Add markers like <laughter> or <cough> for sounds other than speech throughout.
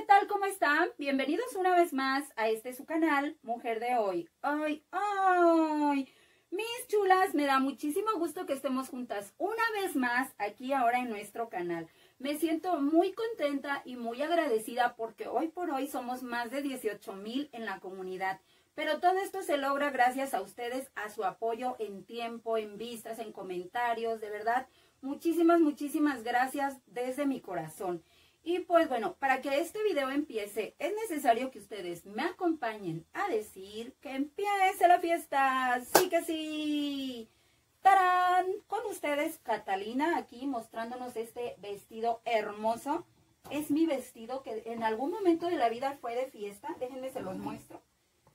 ¿qué tal? ¿Cómo están? Bienvenidos una vez más a este su canal, Mujer de Hoy. ¡Ay, ay! Mis chulas, me da muchísimo gusto que estemos juntas una vez más aquí ahora en nuestro canal. Me siento muy contenta y muy agradecida porque hoy por hoy somos más de 18 mil en la comunidad. Pero todo esto se logra gracias a ustedes, a su apoyo en tiempo, en vistas, en comentarios, de verdad. Muchísimas, muchísimas gracias desde mi corazón. Y pues bueno, para que este video empiece, es necesario que ustedes me acompañen a decir que empiece la fiesta. Sí que sí. ¡Tarán! Con ustedes, Catalina, aquí mostrándonos este vestido hermoso. Es mi vestido que en algún momento de la vida fue de fiesta. Déjenme se los muestro.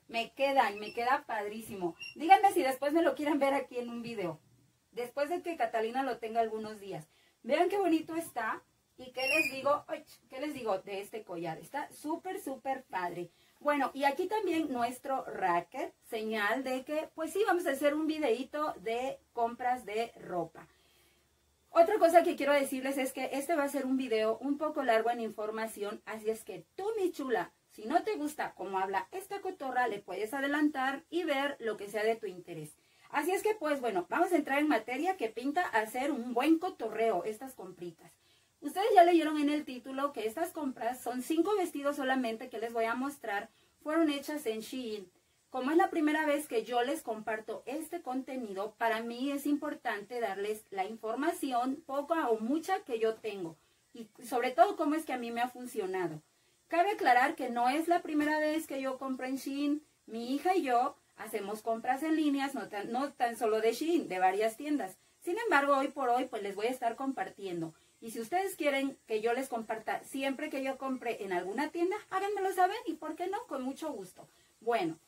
Me queda y me queda padrísimo. Díganme si después me lo quieren ver aquí en un video. Después de que Catalina lo tenga algunos días. Vean qué bonito está. ¿Y qué les digo? ¿Qué les digo de este collar? Está súper, súper padre. Bueno, y aquí también nuestro racket, señal de que, pues sí, vamos a hacer un videito de compras de ropa. Otra cosa que quiero decirles es que este va a ser un video un poco largo en información, así es que tú, mi chula, si no te gusta cómo habla esta cotorra, le puedes adelantar y ver lo que sea de tu interés. Así es que, pues bueno, vamos a entrar en materia que pinta hacer un buen cotorreo, estas compritas. Ustedes ya leyeron en el título que estas compras son cinco vestidos solamente que les voy a mostrar. Fueron hechas en Shein. Como es la primera vez que yo les comparto este contenido, para mí es importante darles la información, poca o mucha que yo tengo. Y sobre todo cómo es que a mí me ha funcionado. Cabe aclarar que no es la primera vez que yo compro en Shein. Mi hija y yo hacemos compras en líneas, no tan, no tan solo de Shein, de varias tiendas. Sin embargo, hoy por hoy, pues les voy a estar compartiendo y si ustedes quieren que yo les comparta siempre que yo compre en alguna tienda, háganmelo saber y por qué no, con mucho gusto. Bueno,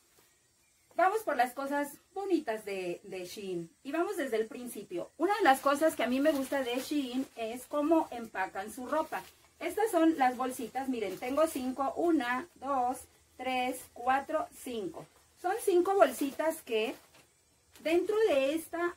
vamos por las cosas bonitas de, de Shein. Y vamos desde el principio. Una de las cosas que a mí me gusta de Shein es cómo empacan su ropa. Estas son las bolsitas, miren, tengo cinco, una, dos, tres, cuatro, cinco. Son cinco bolsitas que dentro de esta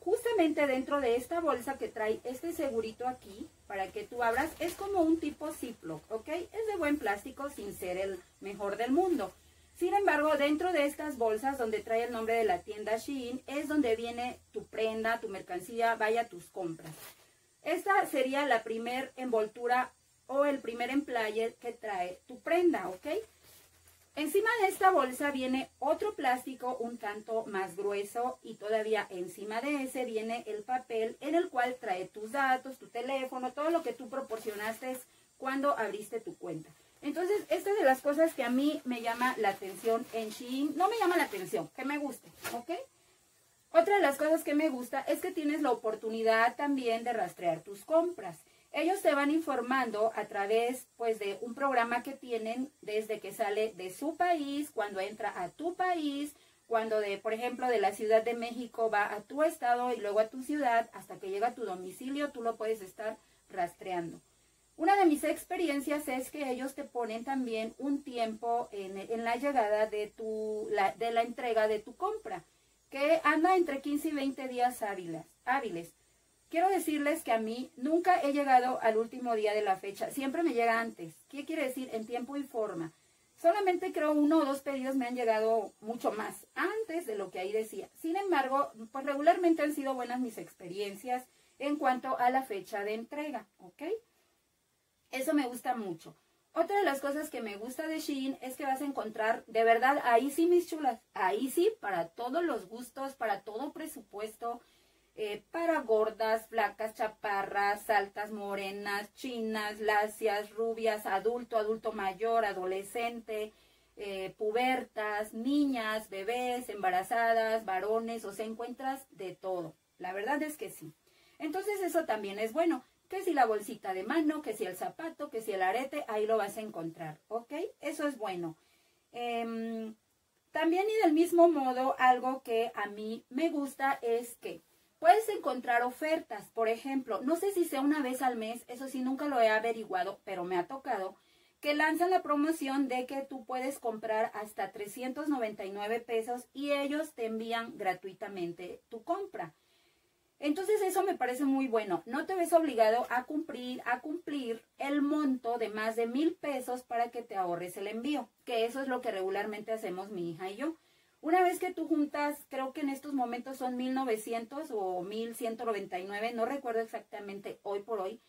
justamente dentro de esta bolsa que trae este segurito aquí, para que tú abras, es como un tipo Ziploc, ¿ok? Es de buen plástico sin ser el mejor del mundo. Sin embargo, dentro de estas bolsas donde trae el nombre de la tienda Shein, es donde viene tu prenda, tu mercancía, vaya tus compras. Esta sería la primer envoltura o el primer emplayer que trae tu prenda, ¿ok? Encima de esta bolsa viene otro plástico un tanto más grueso y todavía encima de ese viene el papel en el cual trae tus datos, tu teléfono, todo lo que tú proporcionaste cuando abriste tu cuenta. Entonces, esta es de las cosas que a mí me llama la atención en Shein. No me llama la atención, que me guste, ¿ok? Otra de las cosas que me gusta es que tienes la oportunidad también de rastrear tus compras. Ellos te van informando a través pues de un programa que tienen desde que sale de su país, cuando entra a tu país, cuando de, por ejemplo, de la Ciudad de México va a tu estado y luego a tu ciudad, hasta que llega a tu domicilio, tú lo puedes estar rastreando. Una de mis experiencias es que ellos te ponen también un tiempo en, la llegada de, tu, la, de la entrega de tu compra, que anda entre 15 y 20 días hábiles. Quiero decirles que a mí nunca he llegado al último día de la fecha, siempre me llega antes. ¿Qué quiere decir? En tiempo y forma. Solamente creo uno o dos pedidos me han llegado mucho más antes de lo que ahí decía. Sin embargo, pues regularmente han sido buenas mis experiencias en cuanto a la fecha de entrega, ¿ok? Eso me gusta mucho. Otra de las cosas que me gusta de Shein es que vas a encontrar, de verdad, ahí sí mis chulas, ahí sí, para todos los gustos, para todo presupuesto, eh, para gordas, flacas, chaparras, altas, morenas, chinas, lacias, rubias, adulto, adulto mayor, adolescente, eh, pubertas, niñas, bebés, embarazadas, varones, o sea, encuentras de todo. La verdad es que sí. Entonces eso también es bueno. Que si la bolsita de mano, que si el zapato, que si el arete, ahí lo vas a encontrar, ¿ok? Eso es bueno. Em, también y del mismo modo, algo que a mí me gusta es que encontrar ofertas, por ejemplo, no sé si sea una vez al mes, eso sí nunca lo he averiguado, pero me ha tocado, que lanzan la promoción de que tú puedes comprar hasta 399 pesos y ellos te envían gratuitamente tu compra. Entonces eso me parece muy bueno. No te ves obligado a cumplir, a cumplir el monto de más de mil pesos para que te ahorres el envío, que eso es lo que regularmente hacemos mi hija y yo. Una vez que tú juntas, creo que en estos momentos son 1900 o 1199, no recuerdo exactamente hoy por hoy,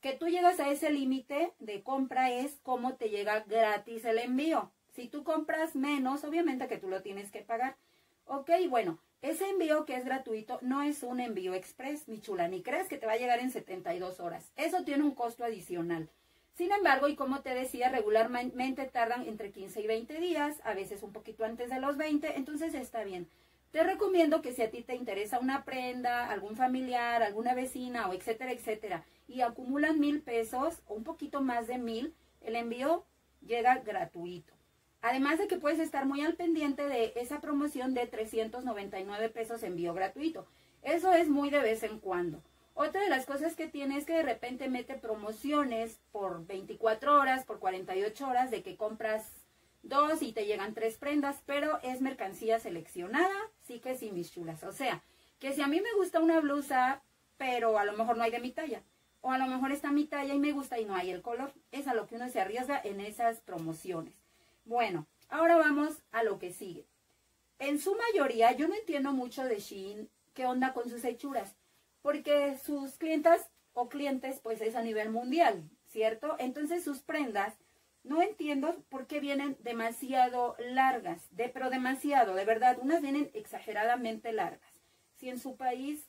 que tú llegas a ese límite de compra es cómo te llega gratis el envío. Si tú compras menos, obviamente que tú lo tienes que pagar. Ok, bueno, ese envío que es gratuito no es un envío express, mi chula, ni crees que te va a llegar en 72 horas. Eso tiene un costo adicional. Sin embargo, y como te decía, regularmente tardan entre 15 y 20 días, a veces un poquito antes de los 20, entonces está bien. Te recomiendo que si a ti te interesa una prenda, algún familiar, alguna vecina o etcétera, etcétera, y acumulan mil pesos o un poquito más de mil, el envío llega gratuito. Además de que puedes estar muy al pendiente de esa promoción de 399 pesos envío gratuito. Eso es muy de vez en cuando. Otra de las cosas que tiene es que de repente mete promociones por 24 horas, por 48 horas, de que compras dos y te llegan tres prendas, pero es mercancía seleccionada, sí que sí, mis chulas. O sea, que si a mí me gusta una blusa, pero a lo mejor no hay de mi talla, o a lo mejor está mi talla y me gusta y no hay el color, es a lo que uno se arriesga en esas promociones. Bueno, ahora vamos a lo que sigue. En su mayoría, yo no entiendo mucho de Shein qué onda con sus hechuras, porque sus clientas o clientes, pues es a nivel mundial, ¿cierto? Entonces sus prendas, no entiendo por qué vienen demasiado largas, de, pero demasiado, de verdad, unas vienen exageradamente largas. Si en su país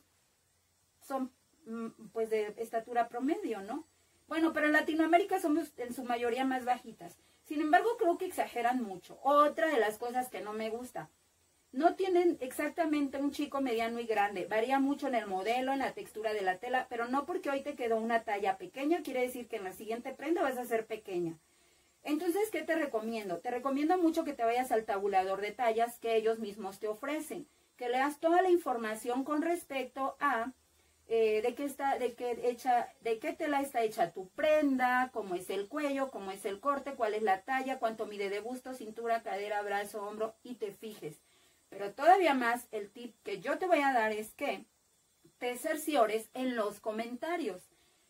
son mm, pues de estatura promedio, ¿no? Bueno, pero en Latinoamérica somos en su mayoría más bajitas. Sin embargo, creo que exageran mucho. Otra de las cosas que no me gusta. No tienen exactamente un chico mediano y grande. Varía mucho en el modelo, en la textura de la tela, pero no porque hoy te quedó una talla pequeña, quiere decir que en la siguiente prenda vas a ser pequeña. Entonces, ¿qué te recomiendo? Te recomiendo mucho que te vayas al tabulador de tallas que ellos mismos te ofrecen, que leas toda la información con respecto a eh, de qué está, de qué hecha, de qué tela está hecha tu prenda, cómo es el cuello, cómo es el corte, cuál es la talla, cuánto mide de busto, cintura, cadera, brazo, hombro y te fijes. Pero todavía más, el tip que yo te voy a dar es que te cerciores en los comentarios.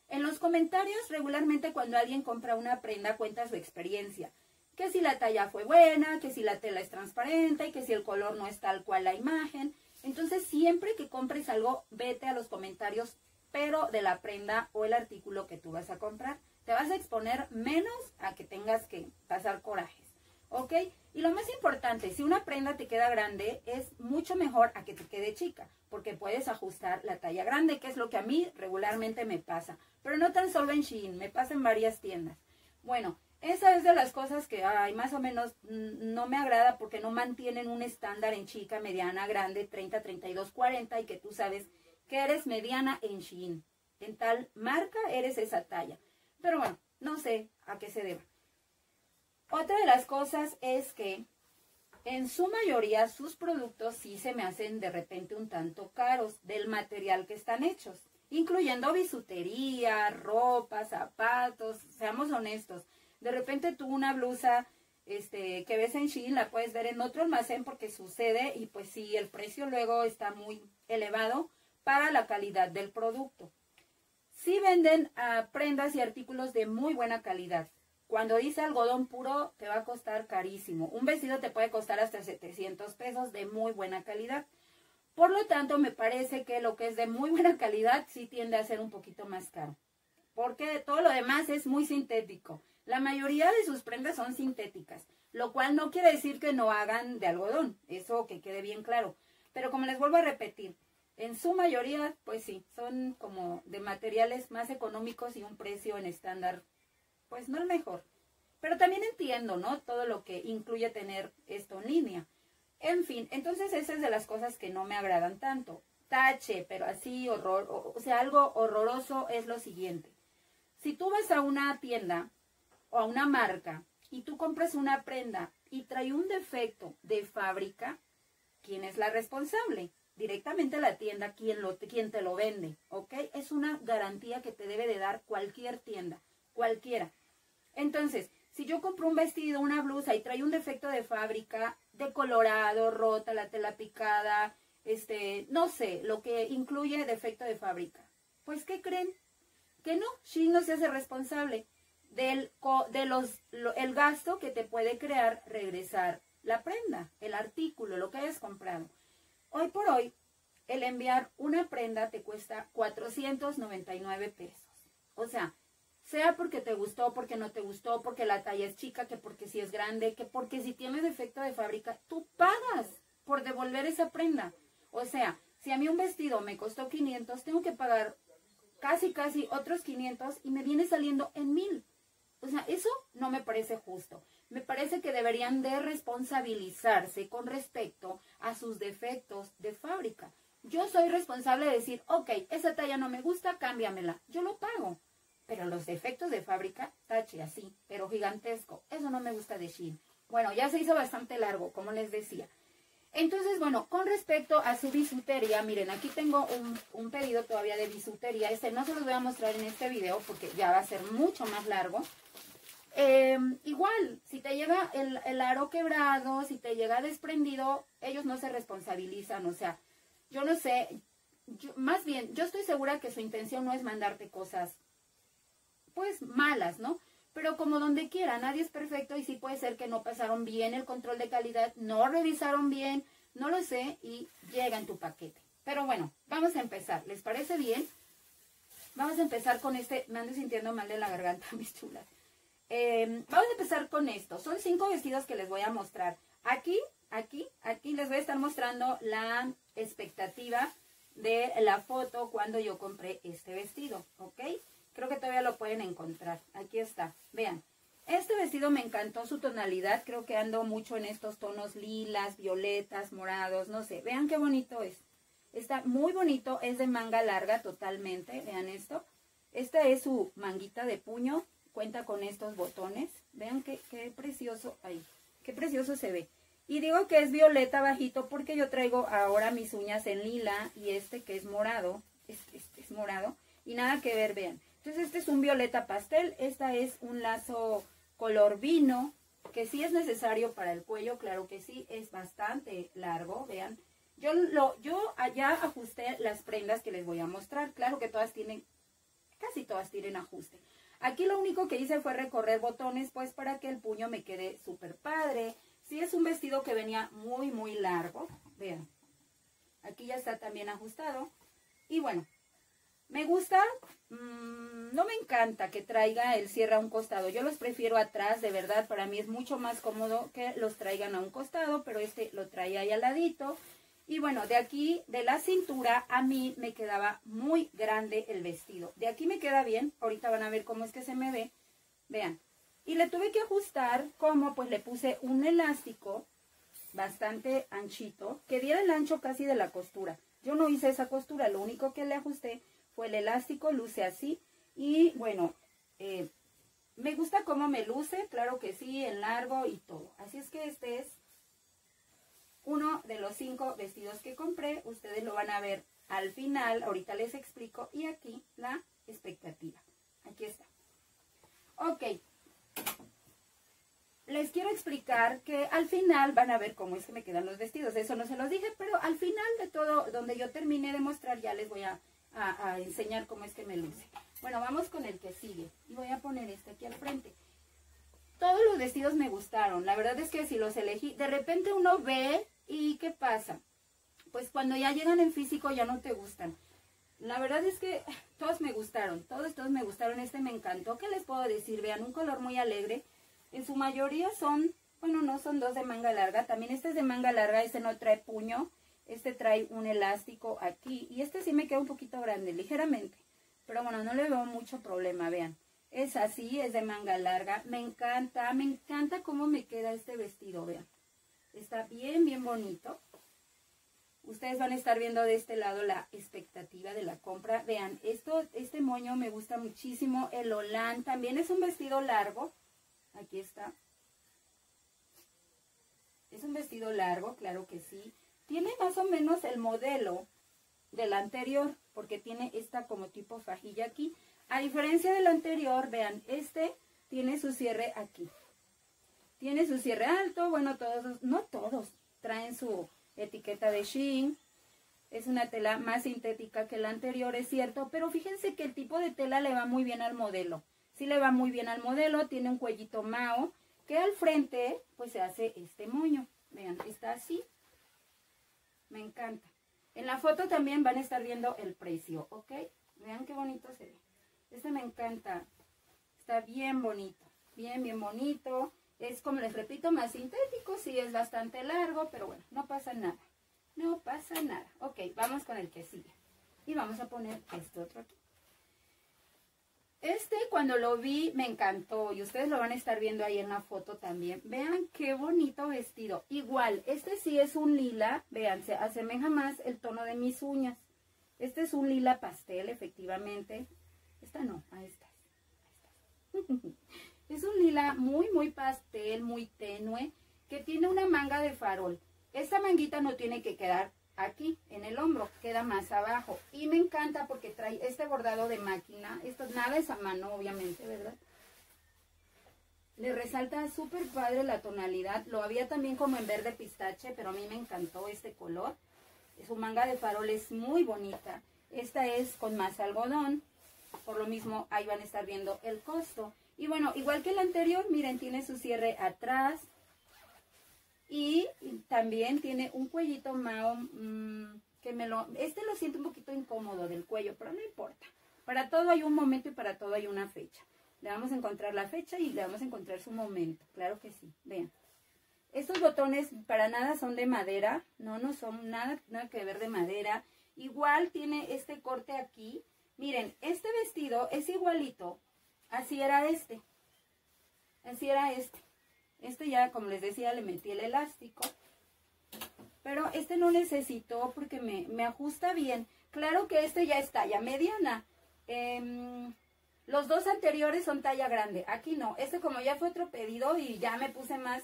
En los comentarios, regularmente cuando alguien compra una prenda, cuenta su experiencia. Que si la talla fue buena, que si la tela es transparente que si el color no es tal cual la imagen. Entonces, siempre que compres algo, vete a los comentarios, pero de la prenda o el artículo que tú vas a comprar. Te vas a exponer menos a que tengas que pasar corajes. ¿Ok? Y lo más importante, si una prenda te queda grande, es mucho mejor a que te quede chica, porque puedes ajustar la talla grande, que es lo que a mí regularmente me pasa. Pero no tan solo en Shein, me pasa en varias tiendas. Bueno, esa es de las cosas que, ay, más o menos no me agrada porque no mantienen un estándar en chica, mediana, grande, 30, 32, 40 y que tú sabes que eres mediana en Shein. En tal marca eres esa talla. Pero bueno, no sé a qué se deba. Otra de las cosas es que en su mayoría sus productos sí se me hacen de repente un tanto caros del material que están hechos, incluyendo bisutería, ropa, zapatos, seamos honestos de repente tú una blusa este, que ves en Shein la puedes ver en otro almacén porque sucede y pues sí, el precio luego está muy elevado para la calidad del producto. Sí venden ah, prendas y artículos de muy buena calidad. Cuando dice algodón puro te va a costar carísimo. Un vestido te puede costar hasta 700 pesos de muy buena calidad. Por lo tanto, me parece que lo que es de muy buena calidad sí tiende a ser un poquito más caro. Porque todo lo demás es muy sintético. La mayoría de sus prendas son sintéticas, lo cual no quiere decir que no hagan de algodón, eso que quede bien claro. Pero como les vuelvo a repetir, en su mayoría, pues sí, son como de materiales más económicos y un precio en estándar, pues no el mejor. Pero también entiendo, ¿no? Todo lo que incluye tener esto en línea. En fin, entonces esas es de las cosas que no me agradan tanto. Tache, pero así horror, o sea, algo horroroso es lo siguiente. Si tú vas a una tienda o a una marca y tú compras una prenda y trae un defecto de fábrica, ¿quién es la responsable? Directamente la tienda, quien, lo, quien te lo vende, ¿ok? Es una garantía que te debe de dar cualquier tienda, cualquiera. Entonces, si yo compro un vestido, una blusa y trae un defecto de fábrica, decolorado, rota, la tela picada, este, no sé, lo que incluye defecto de fábrica. Pues, ¿qué creen? Que no, Shein no se hace responsable del de los, el gasto que te puede crear regresar la prenda, el artículo, lo que hayas comprado. Hoy por hoy, el enviar una prenda te cuesta 499 pesos. O sea, sea porque te gustó, porque no te gustó, porque la talla es chica, que porque si es grande, que porque si tiene defecto de fábrica, tú pagas por devolver esa prenda. O sea, si a mí un vestido me costó 500, tengo que pagar casi, casi otros 500 y me viene saliendo en mil. O sea, eso no me parece justo. Me parece que deberían de responsabilizarse con respecto a sus defectos de fábrica. Yo soy responsable de decir, ok, esa talla no me gusta, cámbiamela. Yo lo pago. Pero los defectos de fábrica, tache así, pero gigantesco. Eso no me gusta de Shein. Bueno, ya se hizo bastante largo, como les decía. Entonces, bueno, con respecto a su bisutería, miren, aquí tengo un, pedido todavía de bisutería. Este no se los voy a mostrar en este video porque ya va a ser mucho más largo. Eh, igual, si te llega el, aro quebrado, si te llega desprendido, ellos no se responsabilizan. O sea, yo no sé, más bien, yo estoy segura que su intención no es mandarte cosas, pues, malas, ¿no? Pero como donde quiera, nadie es perfecto y sí puede ser que no pasaron bien el control de calidad, no revisaron bien, no lo sé, y llega en tu paquete. Pero bueno, vamos a empezar. ¿Les parece bien? Vamos a empezar con este, me ando sintiendo mal de la garganta, <laughs> mis chulas. Em, vamos a empezar con esto. Son cinco vestidos que les voy a mostrar. Aquí, aquí, aquí les voy a estar mostrando la expectativa de la foto cuando yo compré este vestido, ¿ok? Creo que todavía lo pueden encontrar. Aquí está. Vean. Este vestido me encantó su tonalidad. Creo que ando mucho en estos tonos lilas, violetas, morados, no sé. Vean qué bonito es. Está muy bonito. Es de manga larga totalmente. Vean esto. Esta es su manguita de puño. Cuenta con estos botones. Vean qué, qué precioso. Ahí. Qué precioso se ve. Y digo que es violeta bajito porque yo traigo ahora mis uñas en lila y este que es morado. Este, este es morado. Y nada que ver, vean. Entonces este es un violeta pastel, esta es un lazo color vino, que sí es necesario para el cuello, claro que sí, es bastante largo, vean. Yo, lo, yo allá ajusté las prendas que les voy a mostrar, claro que todas tienen, casi todas tienen ajuste. Aquí lo único que hice fue recorrer botones, pues para que el puño me quede súper padre. Sí es un vestido que venía muy, muy largo, vean. Aquí ya está también ajustado. Y bueno, me gusta, mm, no me encanta que traiga el cierre a un costado. Yo los prefiero atrás, de verdad, para mí es mucho más cómodo que los traigan a un costado, pero este lo trae ahí al ladito. Y bueno, de aquí, de la cintura, a mí me quedaba muy grande el vestido. De aquí me queda bien, ahorita van a ver cómo es que se me ve. Vean. Y le tuve que ajustar, como pues le puse un elástico bastante anchito, que diera el ancho casi de la costura. Yo no hice esa costura, lo único que le ajusté fue el elástico, luce así. Y bueno, eh, me gusta cómo me luce, claro que sí, en largo y todo. Así es que este es uno de los cinco vestidos que compré. Ustedes lo van a ver al final, ahorita les explico. Y aquí la expectativa. Aquí está. Ok. Les quiero explicar que al final van a ver cómo es que me quedan los vestidos. Eso no se los dije, pero al final de todo, donde yo termine de mostrar, ya les voy a a, enseñar cómo es que me luce. Bueno, vamos con el que sigue. Y voy a poner este aquí al frente. Todos los vestidos me gustaron. La verdad es que si los elegí, de repente uno ve y ¿qué pasa? Pues cuando ya llegan en físico ya no te gustan. La verdad es que todos me gustaron, todos, todos me gustaron. Este me encantó. ¿Qué les puedo decir? Vean, un color muy alegre. En su mayoría son, bueno, no son dos de manga larga. También este es de manga larga, este no trae puño. Este trae un elástico aquí. Y este sí me queda un poquito grande, ligeramente. Pero bueno, no le veo mucho problema, vean. Es así, es de manga larga. Me encanta, me encanta cómo me queda este vestido, vean. Está bien, bien bonito. Ustedes van a estar viendo de este lado la expectativa de la compra. Vean, esto, este moño me gusta muchísimo. El Olan también es un vestido largo. Aquí está. Es un vestido largo, claro que sí. Tiene más o menos el modelo del anterior, porque tiene esta como tipo fajilla aquí. A diferencia del anterior, vean, este tiene su cierre aquí. Tiene su cierre alto, bueno, todos, no todos, traen su etiqueta de Shein. Es una tela más sintética que la anterior, es cierto, pero fíjense que el tipo de tela le va muy bien al modelo. Sí le va muy bien al modelo, tiene un cuellito mao, que al frente pues se hace este moño. Vean, está así. Me encanta. En la foto también van a estar viendo el precio, ¿ok? Vean qué bonito se ve. Este me encanta. Está bien bonito. Bien, bien bonito. Es como les repito, más sintético. Sí, es bastante largo, pero bueno, no pasa nada. No pasa nada. Ok, vamos con el que sigue. Y vamos a poner este otro aquí. Este cuando lo vi me encantó y ustedes lo van a estar viendo ahí en la foto también. Vean qué bonito vestido. Igual, este sí es un lila, vean, se asemeja más el tono de mis uñas. Este es un lila pastel, efectivamente. Esta no, ahí está. <laughs> es un lila muy, muy pastel, muy tenue, que tiene una manga de farol. Esta manguita no tiene que quedar aquí en el hombro, queda más abajo. Y me encanta porque trae este bordado de máquina. Esto nada es a mano, obviamente, ¿verdad? Le resalta súper padre la tonalidad. Lo había también como en verde pistache, pero a mí me encantó este color. Su manga de farol es muy bonita. Esta es con más algodón. Por lo mismo, ahí van a estar viendo el costo. Y bueno, igual que el anterior, miren, tiene su cierre atrás, y también tiene un cuellito mao mm, que me lo... Este lo siento un poquito incómodo del cuello, pero no importa. Para todo hay un momento y para todo hay una fecha. Le vamos a encontrar la fecha y le vamos a encontrar su momento. Claro que sí. Vean. Estos botones para nada son de madera. No, no son nada, nada que ver de madera. Igual tiene este corte aquí. Miren, este vestido es igualito. Así era este. Así era este. Este ya, como les decía, le metí el elástico. Pero este no necesito porque me, ajusta bien. Claro que este ya es talla mediana. Em, los dos anteriores son talla grande. Aquí no. Este como ya fue otro pedido y ya me puse más...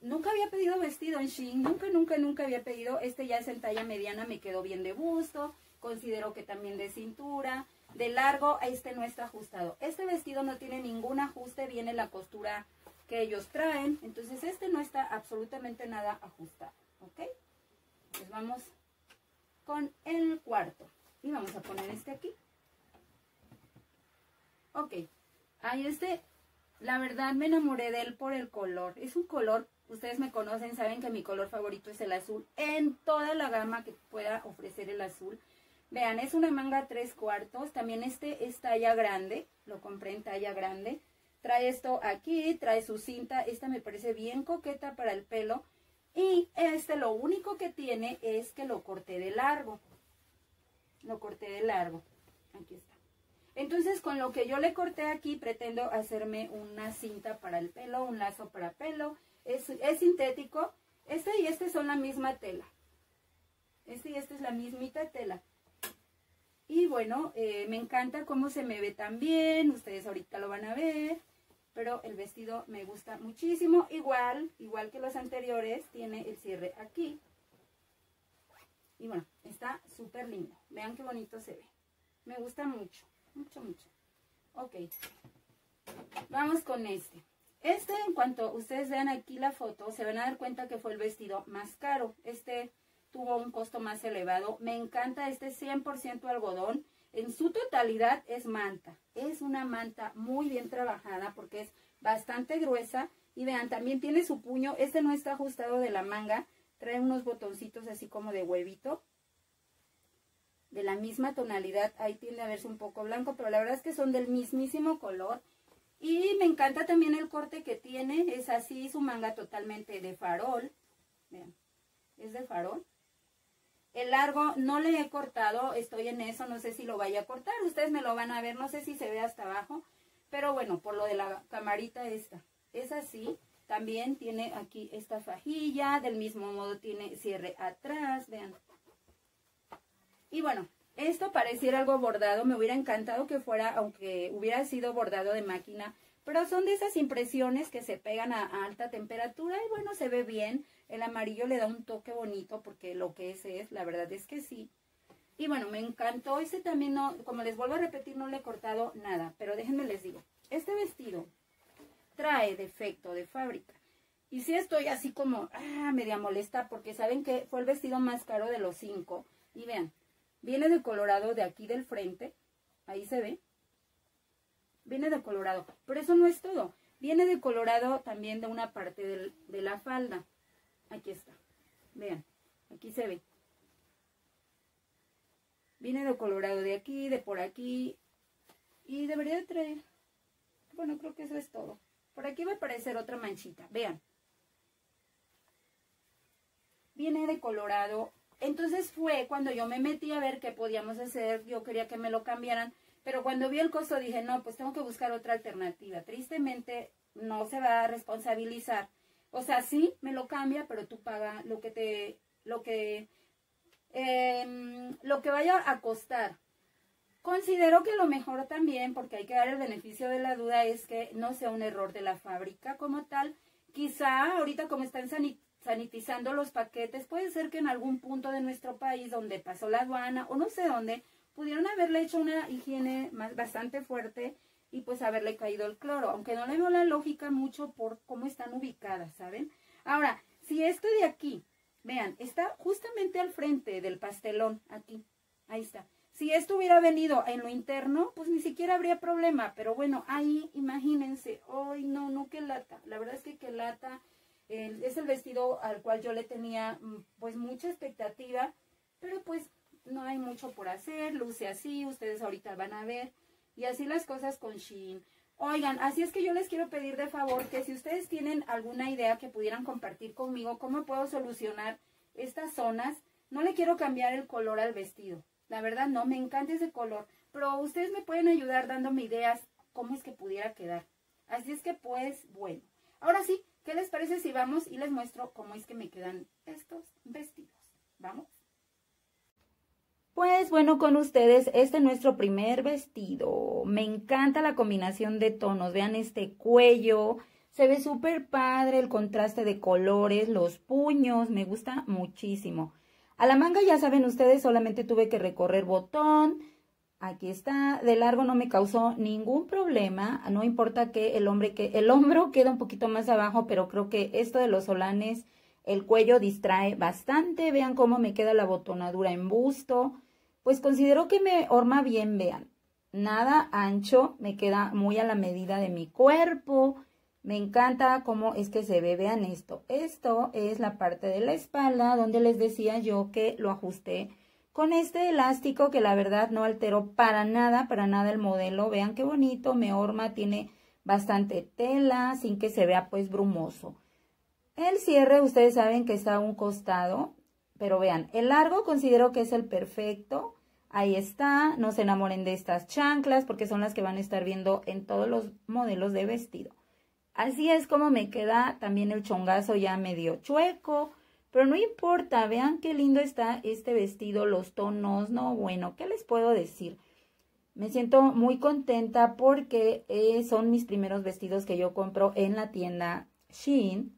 Nunca había pedido vestido en Shein. Nunca, nunca, nunca había pedido. Este ya es en talla mediana. Me quedó bien de busto. Considero que también de cintura. De largo, este no está ajustado. Este vestido no tiene ningún ajuste. Viene la costura que ellos traen. Entonces este no está absolutamente nada ajustado. ¿Ok? Pues vamos con el cuarto. Y vamos a poner este aquí. Ok. Ahí este, la verdad me enamoré de él por el color. Es un color, ustedes me conocen, saben que mi color favorito es el azul. En toda la gama que pueda ofrecer el azul. Vean, es una manga tres cuartos. También este es talla grande. Lo compré en talla grande. Trae esto aquí, trae su cinta. Esta me parece bien coqueta para el pelo. Y este lo único que tiene es que lo corté de largo. Lo corté de largo. Aquí está. Entonces con lo que yo le corté aquí pretendo hacerme una cinta para el pelo, un lazo para pelo. Es, es sintético. Este y este son la misma tela. Este y este es la mismita tela. Y bueno, eh, me encanta cómo se me ve también. Ustedes ahorita lo van a ver pero el vestido me gusta muchísimo. Igual, igual que los anteriores, tiene el cierre aquí. Y bueno, está súper lindo. Vean qué bonito se ve. Me gusta mucho, mucho, mucho. Ok. Vamos con este. Este, en cuanto ustedes vean aquí la foto, se van a dar cuenta que fue el vestido más caro. Este tuvo un costo más elevado. Me encanta este 100% algodón. En su totalidad es manta. Es una manta muy bien trabajada porque es bastante gruesa. Y vean, también tiene su puño. Este no está ajustado de la manga. Trae unos botoncitos así como de huevito. De la misma tonalidad. Ahí tiende a verse un poco blanco, pero la verdad es que son del mismísimo color. Y me encanta también el corte que tiene. Es así su manga totalmente de farol. Vean, es de farol. El largo no le he cortado, estoy en eso, no sé si lo vaya a cortar. Ustedes me lo van a ver, no sé si se ve hasta abajo. Pero bueno, por lo de la camarita esta. Es así. También tiene aquí esta fajilla. Del mismo modo tiene cierre atrás. Vean. Y bueno, esto pareciera algo bordado. Me hubiera encantado que fuera, aunque hubiera sido bordado de máquina. Pero son de esas impresiones que se pegan a alta temperatura. Y bueno, se ve bien. El amarillo le da un toque bonito porque lo que es es, la verdad es que sí. Y bueno, me encantó. Este también no, como les vuelvo a repetir, no le he cortado nada. Pero déjenme les digo, este vestido trae defecto de fábrica. Y si estoy así como, ah, media molesta, porque saben que fue el vestido más caro de los cinco. Y vean, viene de colorado de aquí del frente, ahí se ve. Viene de colorado, pero eso no es todo. Viene de colorado también de una parte de la falda. Aquí está, vean, aquí se ve. Viene de colorado de aquí, de por aquí. Y debería de traer. Bueno, creo que eso es todo. Por aquí va a aparecer otra manchita. Vean. Viene de colorado. Entonces fue cuando yo me metí a ver qué podíamos hacer. Yo quería que me lo cambiaran. Pero cuando vi el costo dije, no, pues tengo que buscar otra alternativa. Tristemente no se va a responsabilizar. O sea, sí, me lo cambia, pero tú pagas lo que te, lo que Em, lo que vaya a costar. Considero que lo mejor también, porque hay que dar el beneficio de la duda, es que no sea un error de la fábrica como tal. Quizá ahorita como están sanitizando los paquetes, puede ser que en algún punto de nuestro país donde pasó la aduana o no sé dónde, pudieron haberle hecho una higiene más, bastante fuerte y pues haberle caído el cloro, aunque no le veo la lógica mucho por cómo están ubicadas, ¿saben? Ahora, si este de aquí Vean, está justamente al frente del pastelón, aquí. Ahí está. Si esto hubiera venido en lo interno, pues ni siquiera habría problema. Pero bueno, ahí imagínense. Ay, no, no, qué lata. La verdad es que qué lata. es el vestido al cual yo le tenía mm, pues mucha expectativa. Mucho por hacer. Luce así. Ustedes ahorita van a ver. Y así las cosas con Shein. Oigan, así es que yo les quiero pedir de favor que si ustedes tienen alguna idea que pudieran compartir conmigo, cómo puedo solucionar estas zonas, no le quiero cambiar el color al vestido. La verdad no, me encanta ese color, pero ustedes me pueden ayudar dándome ideas cómo es que pudiera quedar. Así es que pues, bueno. Ahora sí, ¿qué les parece si vamos y les muestro cómo es que me quedan estos vestidos? ¿Vamos? Pues bueno, con ustedes, este es nuestro primer vestido. Me encanta la combinación de tonos. Vean este cuello. Se ve súper padre el contraste de colores, los puños. Me gusta muchísimo. A la manga, ya saben ustedes, solamente tuve que recorrer botón. Aquí está. De largo no me causó ningún problema. No importa que el, hombre que el hombro queda un poquito más abajo, pero creo que esto de los solanes, el cuello distrae bastante. Vean cómo me queda la botonadura en busto pues considero que me horma bien, vean. Nada ancho, me queda muy a la medida de mi cuerpo. Me encanta cómo es que se ve, vean esto. Esto es la parte de la espalda donde les decía yo que lo ajusté con este elástico que la verdad no alteró para nada, para nada el modelo. Vean qué bonito, me horma, tiene bastante tela sin que se vea pues brumoso. El cierre, ustedes saben que está a un costado, pero vean, el largo considero que es el perfecto. Ahí está, no se enamoren de estas chanclas porque son las que van a estar viendo en todos los modelos de vestido. Así es como me queda también el chongazo ya medio chueco, pero no importa, vean qué lindo está este vestido, los tonos, no, bueno, ¿qué les puedo decir? Me siento muy contenta porque eh, son mis primeros vestidos que yo compro en la tienda Shein.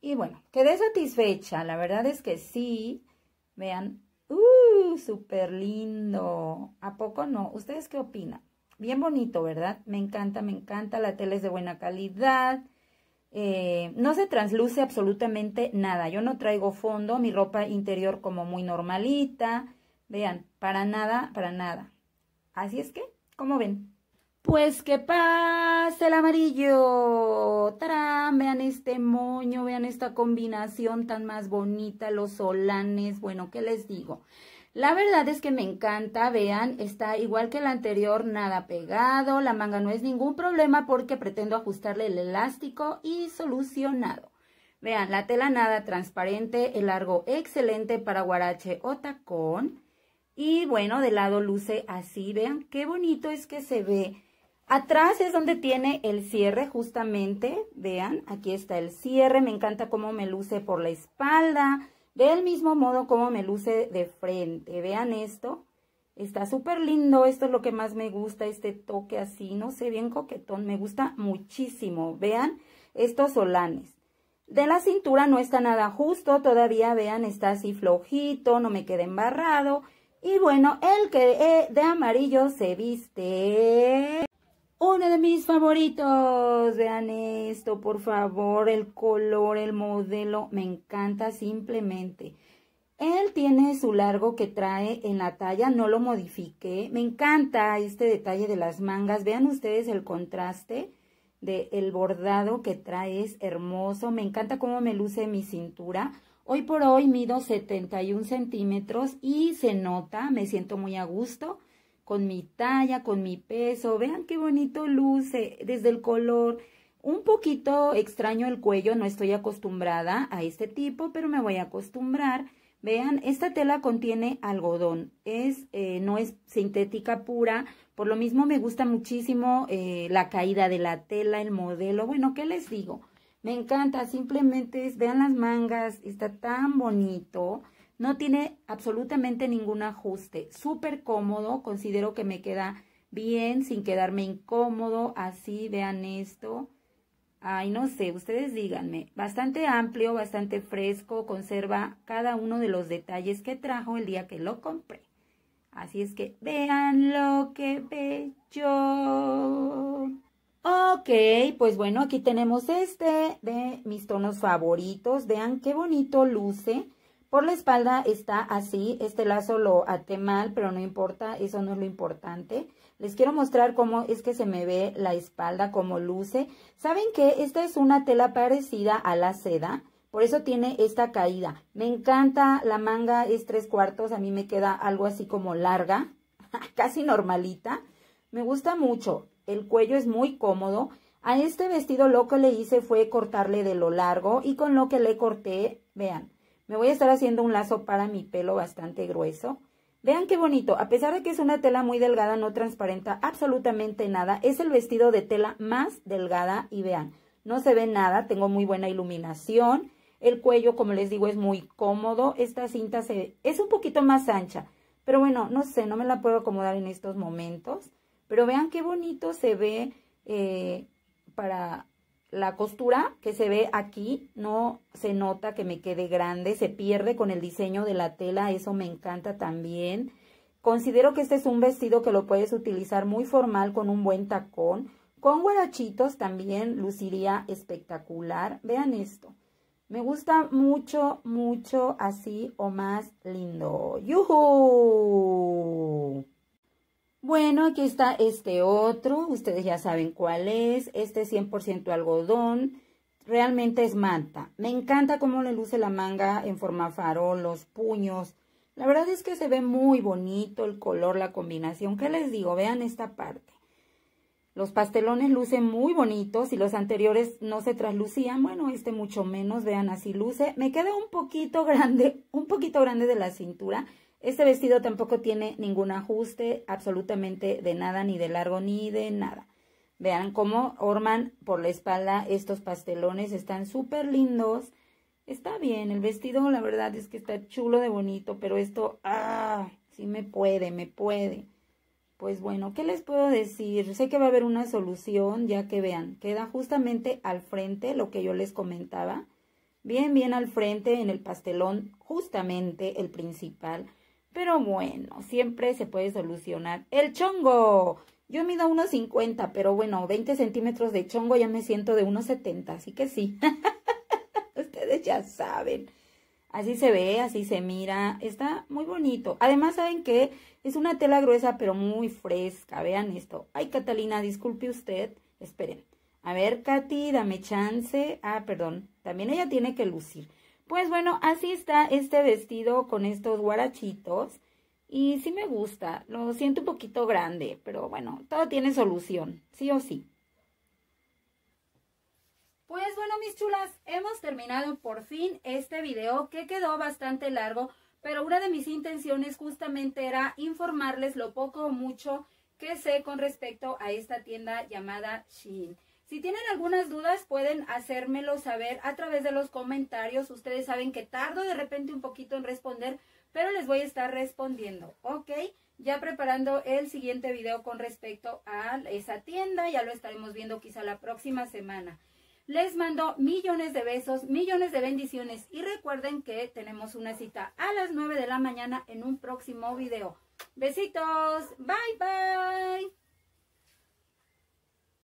Y bueno, quedé satisfecha, la verdad es que sí. Vean, ¡Uh! Súper lindo. ¿A poco no? ¿Ustedes qué opinan? Bien bonito, ¿verdad? Me encanta, me encanta. La tela es de buena calidad. Eh, no se transluce absolutamente nada. Yo no traigo fondo, mi ropa interior como muy normalita. Vean, para nada, para nada. Así es que, ¿cómo ven? Pues que pase el amarillo. ¡Tarán! Vean este moño, vean esta combinación tan más bonita, los solanes. Bueno, ¿qué les digo? La verdad es que me encanta, vean, está igual que el anterior, nada pegado, la manga no es ningún problema porque pretendo ajustarle el elástico y solucionado. Vean, la tela nada transparente, el largo excelente para guarache o tacón. Y bueno, de lado luce así, vean, qué bonito es que se ve. Atrás es donde tiene el cierre justamente, vean, aquí está el cierre, me encanta cómo me luce por la espalda, del mismo modo cómo me luce de frente, vean esto, está súper lindo, esto es lo que más me gusta, este toque así, no sé, bien coquetón, me gusta muchísimo, vean estos solanes. De la cintura no está nada justo, todavía vean, está así flojito, no me queda embarrado, y bueno, el que eh, de amarillo se viste uno de mis favoritos. Vean esto, por favor. El color, el modelo. Me encanta simplemente. Él tiene su largo que trae en la talla, no lo modifiqué. Me encanta este detalle de las mangas. Vean ustedes el contraste del el bordado que trae, es hermoso. Me encanta cómo me luce mi cintura. Hoy por hoy mido 71 centímetros y se nota, me siento muy a gusto con mi talla, con mi peso. Vean qué bonito luce desde el color. Un poquito extraño el cuello, no estoy acostumbrada a este tipo, pero me voy a acostumbrar. Vean, esta tela contiene algodón, es, eh, no es sintética pura, por lo mismo me gusta muchísimo eh, la caída de la tela, el modelo. Bueno, ¿qué les digo? Me encanta, simplemente vean las mangas, está tan bonito. No tiene absolutamente ningún ajuste. Súper cómodo, considero que me queda bien, sin quedarme incómodo. Así, vean esto. Ay, no sé, ustedes díganme. Bastante amplio, bastante fresco, conserva cada uno de los detalles que trajo el día que lo compré. Así es que vean lo que bello. Ok, pues bueno, aquí tenemos este de mis tonos favoritos. Vean qué bonito luce. Por la espalda está así. Este lazo lo até mal, pero no importa, eso no es lo importante. Les quiero mostrar cómo es que se me ve la espalda, cómo luce. ¿Saben que esta es una tela parecida a la seda? Por eso tiene esta caída. Me encanta, la manga es tres cuartos, a mí me queda algo así como larga, <laughs> casi normalita. Me gusta mucho el cuello es muy cómodo. A este vestido lo que le hice fue cortarle de lo largo y con lo que le corté, vean, me voy a estar haciendo un lazo para mi pelo bastante grueso. Vean qué bonito, a pesar de que es una tela muy delgada, no transparenta absolutamente nada, es el vestido de tela más delgada y vean, no se ve nada, tengo muy buena iluminación, el cuello, como les digo, es muy cómodo, esta cinta se, es un poquito más ancha, pero bueno, no sé, no me la puedo acomodar en estos momentos. Pero vean qué bonito se ve eh, para la costura que se ve aquí. No se nota que me quede grande, se pierde con el diseño de la tela, eso me encanta también. Considero que este es un vestido que lo puedes utilizar muy formal con un buen tacón. Con guarachitos también luciría espectacular. Vean esto. Me gusta mucho, mucho así o más lindo. ¡Yuhu! Bueno, aquí está este otro, ustedes ya saben cuál es, este 100% algodón, realmente es manta. Me encanta cómo le luce la manga en forma farol, los puños. La verdad es que se ve muy bonito el color, la combinación. ¿Qué les digo? Vean esta parte. Los pastelones lucen muy bonitos y los anteriores no se traslucían. Bueno, este mucho menos, vean así luce. Me queda un poquito <laughs> grande, un poquito grande de la cintura. Este vestido tampoco tiene ningún ajuste, absolutamente de nada, ni de largo, ni de nada. Vean cómo orman por la espalda estos pastelones, están súper lindos. Está bien, el vestido la verdad es que está chulo de bonito, pero esto, ah, sí me puede, me puede. Pues bueno, ¿qué les puedo decir? Sé que va a haber una solución, ya que vean, queda justamente al frente lo que yo les comentaba. Bien, bien al frente en el pastelón, justamente el principal. Pero bueno, siempre se puede solucionar. ¡El chongo! Yo mido 1,50, pero bueno, 20 centímetros de chongo ya me siento de 1,70, así que sí. <laughs> Ustedes ya saben. Así se ve, así se mira. Está muy bonito. Además, ¿saben qué? Es una tela gruesa, pero muy fresca. Vean esto. Ay, Catalina, disculpe usted. Esperen. A ver, Katy, dame chance. Ah, perdón. También ella tiene que lucir. Pues bueno, así está este vestido con estos guarachitos. Y sí me gusta, lo siento un poquito grande, pero bueno, todo tiene solución, sí o sí. Pues bueno, mis chulas, hemos terminado por fin este video que quedó bastante largo, pero una de mis intenciones justamente era informarles lo poco o mucho que sé con respecto a esta tienda llamada Shein. Si tienen algunas dudas pueden hacérmelo saber a través de los comentarios. Ustedes saben que tardo de repente un poquito en responder, pero les voy a estar respondiendo, ¿ok? Ya preparando el siguiente video con respecto a esa tienda, ya lo estaremos viendo quizá la próxima semana. Les mando millones de besos, millones de bendiciones y recuerden que tenemos una cita a las 9 de la mañana en un próximo video. Besitos, bye bye.